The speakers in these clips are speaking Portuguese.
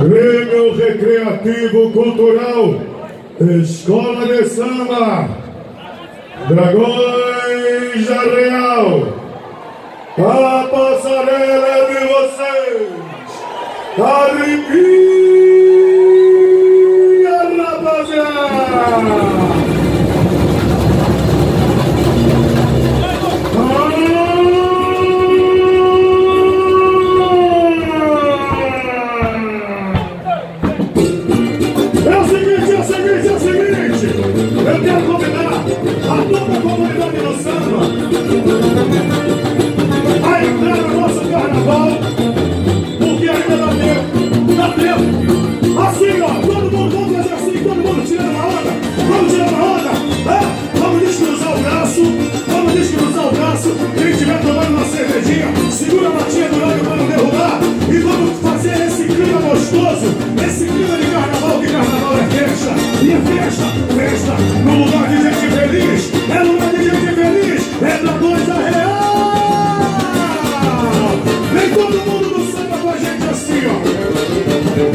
Grêmio Recreativo Cultural, Escola de Samba, Dragões da Real, a passarela de vocês, arrepia!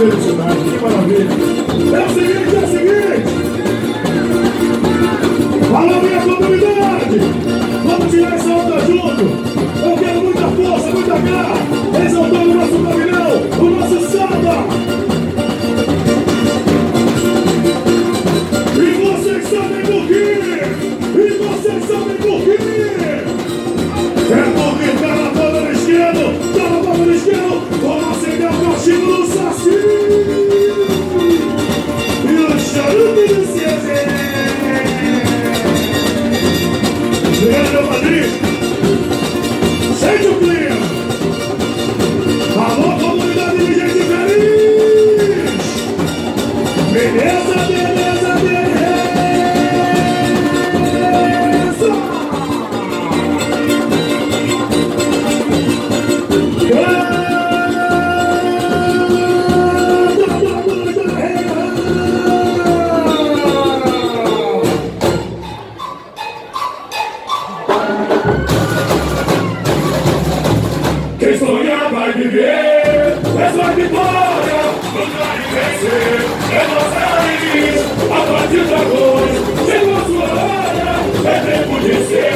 felicidade, que maravilha. É o seguinte, é o seguinte. Alô, minha comunidade! Pedro Madrid. É Pela Paris, a partir de agora, chegou sua hora, é tempo de ser.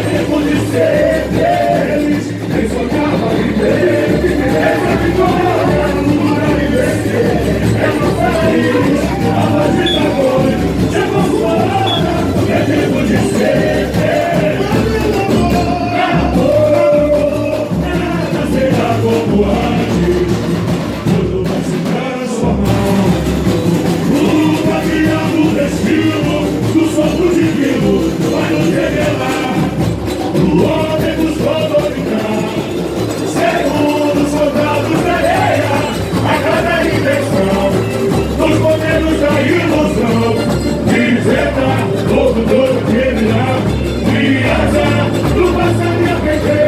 sempre policial. American.